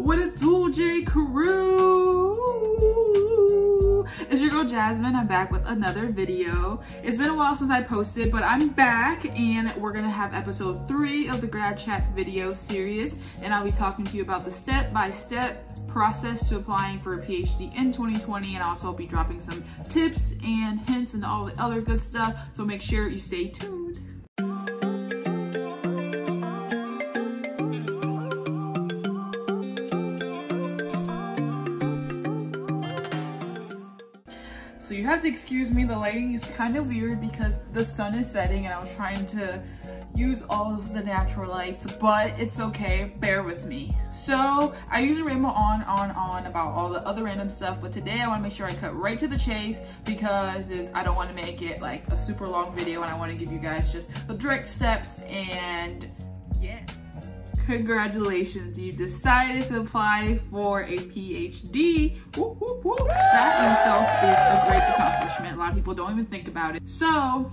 What a do, J Crew? It's your girl Jasmine. I'm back with another video. It's been a while since I posted, but I'm back and we're gonna have episode three of the grad chat video series. And I'll be talking to you about the step-by-step -step process to applying for a PhD in 2020 and also be dropping some tips and hints and all the other good stuff. So make sure you stay tuned. So you have to excuse me, the lighting is kind of weird because the sun is setting and I was trying to use all of the natural lights, but it's okay, bear with me. So I usually ramble on, on, on about all the other random stuff, but today I wanna make sure I cut right to the chase because I don't wanna make it like a super long video and I wanna give you guys just the direct steps and yeah. Congratulations, you decided to apply for a PhD. Woo, woo, woo. That in itself is a great accomplishment. A lot of people don't even think about it. So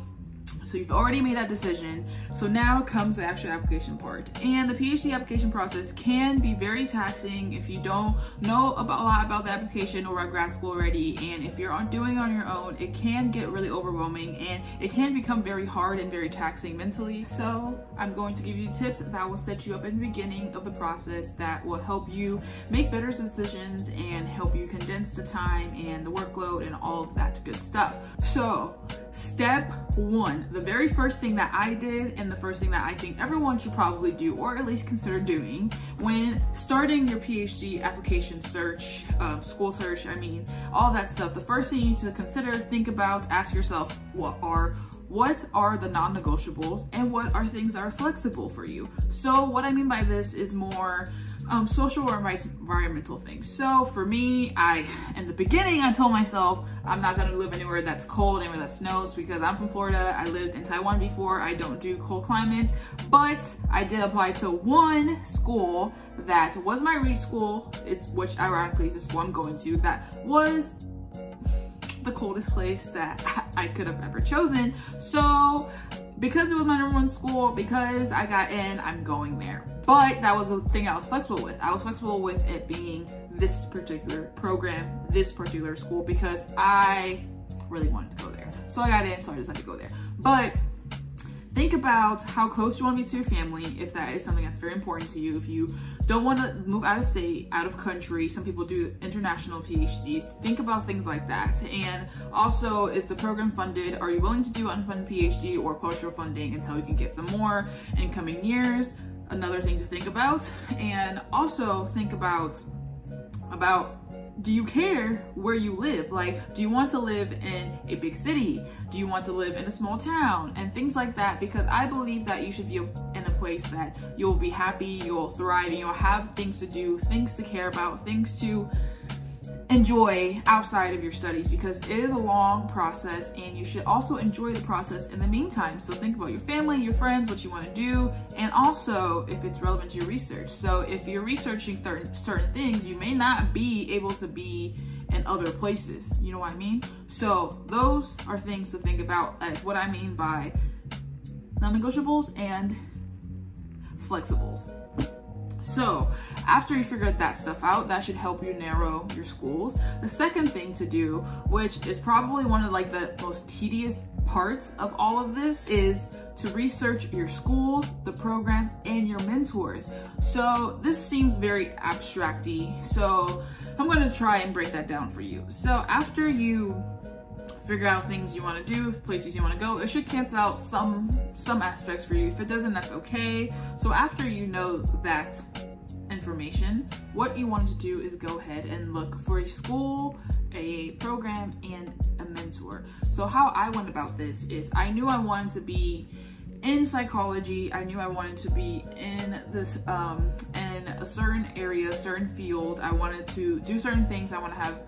so you've already made that decision. So now comes the actual application part. And the PhD application process can be very taxing if you don't know a lot about the application or at grad school already. And if you're doing it on your own, it can get really overwhelming and it can become very hard and very taxing mentally. So I'm going to give you tips that will set you up in the beginning of the process that will help you make better decisions and help you condense the time and the workload and all of that good stuff. So step one, the very first thing that I did and the first thing that I think everyone should probably do or at least consider doing when starting your PhD application search, um, school search, I mean, all that stuff. The first thing you need to consider, think about, ask yourself what are what are the non-negotiables and what are things that are flexible for you. So what I mean by this is more um, social or environmental things. So for me, I, in the beginning, I told myself I'm not gonna live anywhere that's cold, anywhere that snows because I'm from Florida. I lived in Taiwan before. I don't do cold climate, but I did apply to one school that was my reach school, is which ironically is the school I'm going to, that was the coldest place that I could have ever chosen. So because it was my number one school, because I got in, I'm going there. But that was the thing I was flexible with. I was flexible with it being this particular program, this particular school, because I really wanted to go there. So I got in, so I decided to go there. But think about how close you want to be to your family if that is something that's very important to you if you don't want to move out of state out of country some people do international phds think about things like that and also is the program funded are you willing to do unfunded phd or partial funding until you can get some more in coming years another thing to think about and also think about about do you care where you live? Like, do you want to live in a big city? Do you want to live in a small town? And things like that, because I believe that you should be in a place that you'll be happy, you'll thrive, and you'll have things to do, things to care about, things to enjoy outside of your studies because it is a long process and you should also enjoy the process in the meantime. So think about your family, your friends, what you want to do, and also if it's relevant to your research. So if you're researching certain, certain things, you may not be able to be in other places. You know what I mean? So those are things to think about as what I mean by non-negotiables and flexibles. So after you figure that stuff out, that should help you narrow your schools. The second thing to do, which is probably one of like the most tedious parts of all of this is to research your schools, the programs, and your mentors. So this seems very abstracty. So I'm gonna try and break that down for you. So after you figure out things you want to do, places you want to go. It should cancel out some some aspects for you. If it doesn't, that's okay. So after you know that information, what you want to do is go ahead and look for a school, a program, and a mentor. So how I went about this is I knew I wanted to be in psychology. I knew I wanted to be in this um, in a certain area, certain field. I wanted to do certain things. I want to have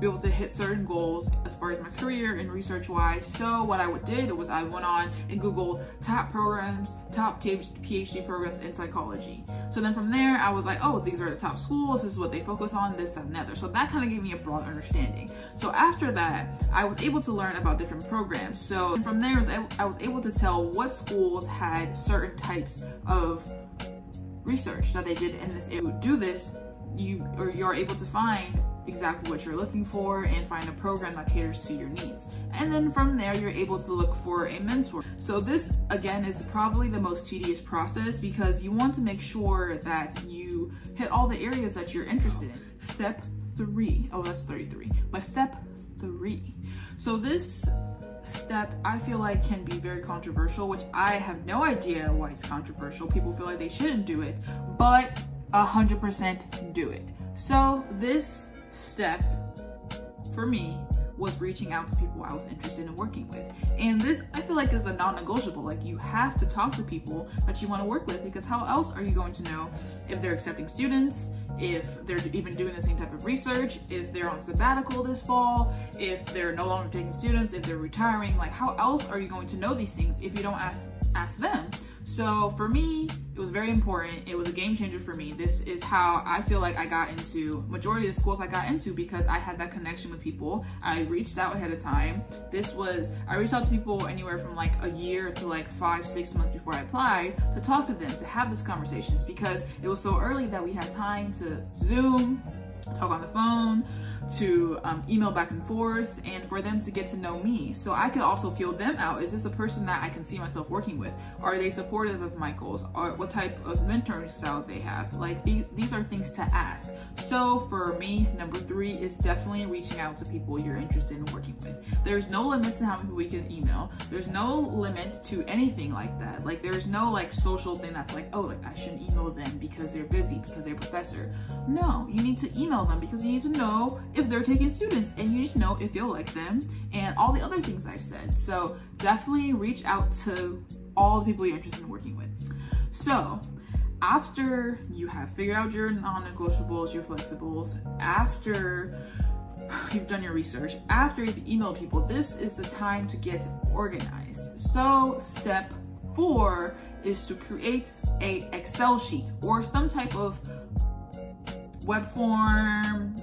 be able to hit certain goals as far as my career and research wise. So what I would did was I went on and Googled top programs, top PhD programs in psychology. So then from there, I was like, oh, these are the top schools. This is what they focus on, this, and another. So that kind of gave me a broad understanding. So after that, I was able to learn about different programs. So from there, I was able to tell what schools had certain types of research that they did in this area. Do this you or you're able to find exactly what you're looking for and find a program that caters to your needs. And then from there, you're able to look for a mentor. So this again is probably the most tedious process because you want to make sure that you hit all the areas that you're interested in. Step three, oh, that's 33, but step three. So this step I feel like can be very controversial, which I have no idea why it's controversial. People feel like they shouldn't do it, but 100% do it. So this step for me was reaching out to people I was interested in working with. And this, I feel like is a non-negotiable. Like you have to talk to people that you want to work with because how else are you going to know if they're accepting students, if they're even doing the same type of research, if they're on sabbatical this fall, if they're no longer taking students, if they're retiring, like how else are you going to know these things if you don't ask ask them? So for me, it was very important. It was a game changer for me. This is how I feel like I got into majority of the schools I got into because I had that connection with people. I reached out ahead of time. This was, I reached out to people anywhere from like a year to like five, six months before I applied to talk to them, to have these conversations because it was so early that we had time to Zoom, talk on the phone, to um, email back and forth and for them to get to know me. So I could also feel them out. Is this a person that I can see myself working with? Are they supportive of my goals? What type of mentoring style they have? Like these, these are things to ask. So for me, number three is definitely reaching out to people you're interested in working with. There's no limits to how many people we can email. There's no limit to anything like that. Like there's no like social thing that's like, oh, like I shouldn't email them because they're busy, because they're a professor. No, you need to email them because you need to know if they're taking students and you need to know if you'll like them and all the other things I've said. So definitely reach out to all the people you're interested in working with. So after you have figured out your non-negotiables, your flexibles, after you've done your research, after you've emailed people, this is the time to get organized. So step four is to create a Excel sheet or some type of web form,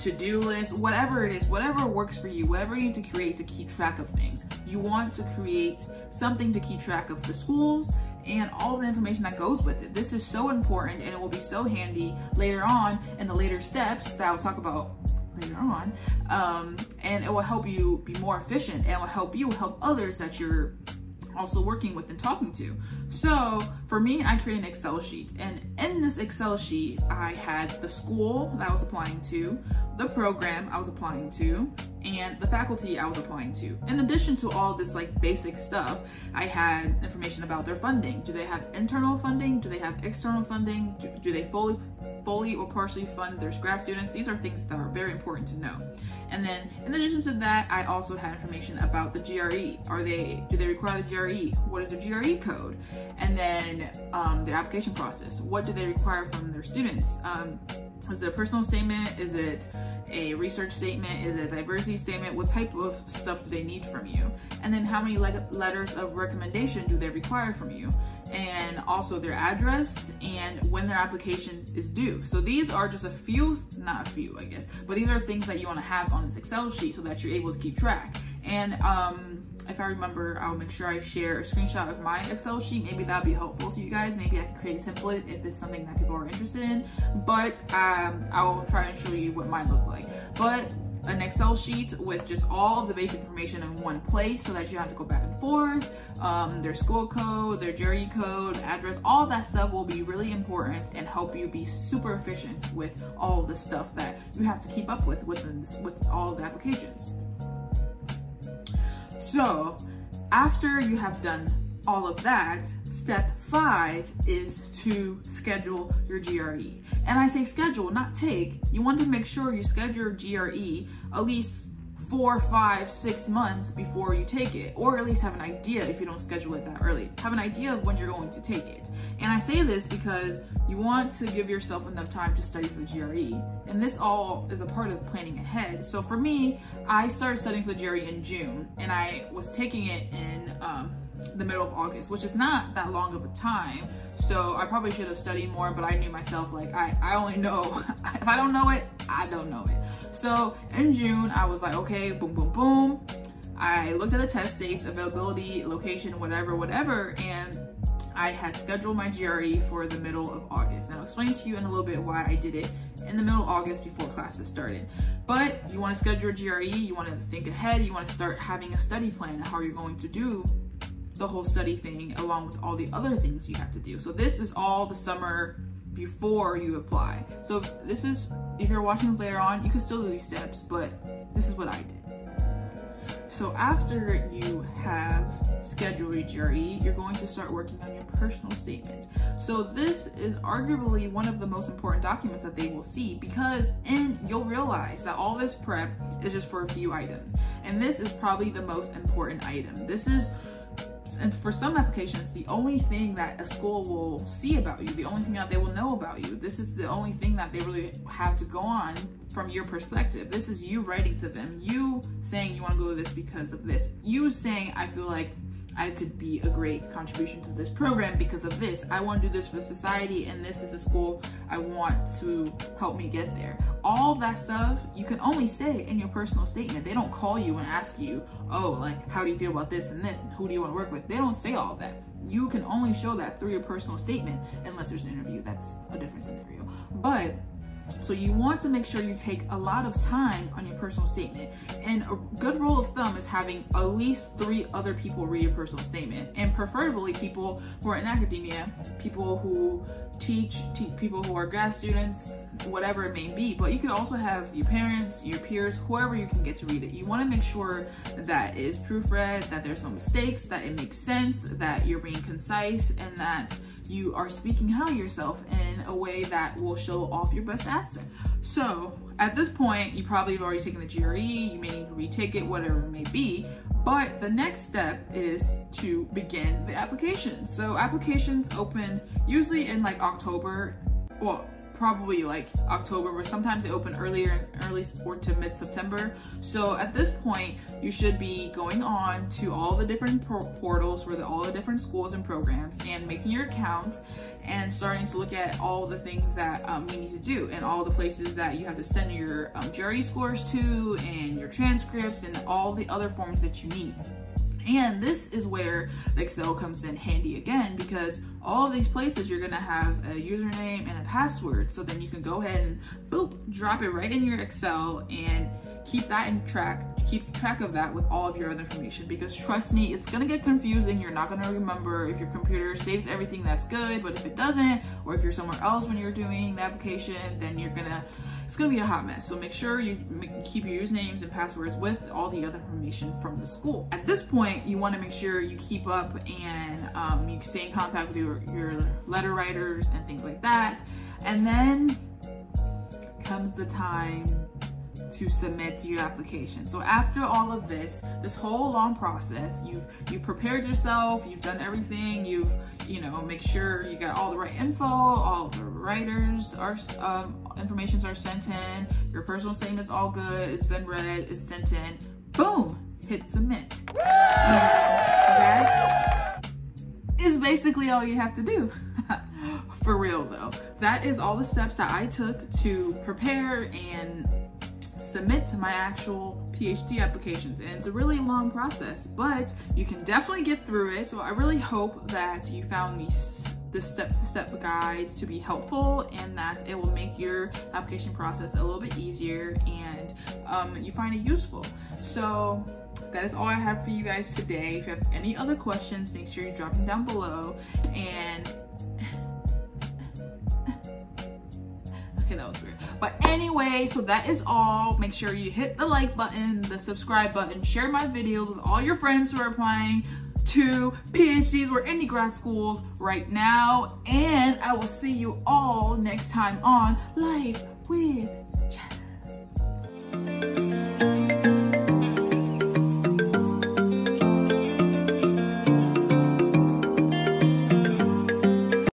to-do list, whatever it is, whatever works for you, whatever you need to create to keep track of things. You want to create something to keep track of the schools and all the information that goes with it. This is so important and it will be so handy later on in the later steps that I'll talk about later on. Um, and it will help you be more efficient and it will help you help others that you're also working with and talking to. So for me, I created an Excel sheet and in this Excel sheet, I had the school that I was applying to, the program I was applying to, and the faculty I was applying to. In addition to all this like basic stuff, I had information about their funding. Do they have internal funding? Do they have external funding? Do, do they fully fully or partially fund their grad students. These are things that are very important to know. And then in addition to that, I also had information about the GRE. Are they, do they require the GRE? What is the GRE code? And then um, their application process. What do they require from their students? Um, is it a personal statement? Is it a research statement? Is it a diversity statement? What type of stuff do they need from you? And then how many le letters of recommendation do they require from you? And also their address and when their application is due. So these are just a few, not a few, I guess, but these are things that you want to have on this Excel sheet so that you're able to keep track. And um, if I remember, I'll make sure I share a screenshot of my Excel sheet. Maybe that'd be helpful to you guys. Maybe I can create a template if it's something that people are interested in, but um, I will try and show you what mine look like. But an Excel sheet with just all of the basic information in one place so that you have to go back and forth. Um, their school code, their GRE code, address, all that stuff will be really important and help you be super efficient with all the stuff that you have to keep up with within, with all of the applications. So after you have done all of that, step five is to schedule your GRE. And I say schedule, not take. You want to make sure you schedule your GRE at least four, five, six months before you take it, or at least have an idea if you don't schedule it that early. Have an idea of when you're going to take it. And I say this because you want to give yourself enough time to study for the GRE. And this all is a part of planning ahead. So for me, I started studying for the GRE in June, and I was taking it in um, the middle of August, which is not that long of a time. So I probably should have studied more, but I knew myself like I, I only know, if I don't know it, I don't know it. So in June, I was like, okay, boom, boom, boom. I looked at the test dates, availability, location, whatever, whatever, and I had scheduled my GRE for the middle of August. And I'll explain to you in a little bit why I did it in the middle of August before classes started. But you want to schedule your GRE, you want to think ahead, you want to start having a study plan how you're going to do the whole study thing along with all the other things you have to do. So this is all the summer before you apply. So this is, if you're watching this later on, you can still do these steps, but this is what I did. So after you have scheduled your GRE, you're going to start working on your personal statement. So this is arguably one of the most important documents that they will see because and you'll realize that all this prep is just for a few items. And this is probably the most important item. This is and for some applications, the only thing that a school will see about you, the only thing that they will know about you, this is the only thing that they really have to go on from your perspective. This is you writing to them, you saying you want to go to this because of this, you saying, I feel like I could be a great contribution to this program because of this. I want to do this for society and this is a school I want to help me get there. All that stuff you can only say in your personal statement. They don't call you and ask you, oh, like, how do you feel about this and this? And who do you want to work with? They don't say all that. You can only show that through your personal statement unless there's an interview. That's a different scenario. But so you want to make sure you take a lot of time on your personal statement. And a good rule of thumb is having at least three other people read your personal statement and preferably people who are in academia, people who teach, te people who are grad students, whatever it may be. But you could also have your parents, your peers, whoever you can get to read it. You want to make sure that it is proofread, that there's no mistakes, that it makes sense, that you're being concise, and that you are speaking how yourself in a way that will show off your best asset. So at this point, you probably have already taken the GRE, you may need to retake it, whatever it may be, but the next step is to begin the application. So applications open usually in like October, well, probably like October, but sometimes they open earlier, in early or to mid-September. So at this point, you should be going on to all the different portals for the, all the different schools and programs and making your accounts and starting to look at all the things that um, you need to do and all the places that you have to send your um, scores to and your transcripts and all the other forms that you need. And this is where Excel comes in handy again because all of these places you're gonna have a username and a password. So then you can go ahead and boop, drop it right in your Excel and keep that in track, keep track of that with all of your other information because trust me, it's gonna get confusing. You're not gonna remember if your computer saves everything that's good, but if it doesn't, or if you're somewhere else when you're doing the application, then you're gonna, it's gonna be a hot mess. So make sure you keep your usernames and passwords with all the other information from the school. At this point, you wanna make sure you keep up and um, you stay in contact with your, your letter writers and things like that. And then comes the time to submit your application. So after all of this, this whole long process, you've you prepared yourself, you've done everything, you've you know make sure you got all the right info, all the writers are um, informations are sent in, your personal statement's all good, it's been read, it's sent in, boom, hit submit. that is basically all you have to do. For real though. That is all the steps that I took to prepare and submit to my actual PhD applications. And it's a really long process, but you can definitely get through it. So I really hope that you found me the step-to-step -step guide to be helpful and that it will make your application process a little bit easier and um, you find it useful. So that is all I have for you guys today. If you have any other questions, make sure you drop them down below and okay that was weird. But anyway so that is all. Make sure you hit the like button the subscribe button share my videos with all your friends who are applying to PhDs or any grad schools right now. And I will see you all next time on Life with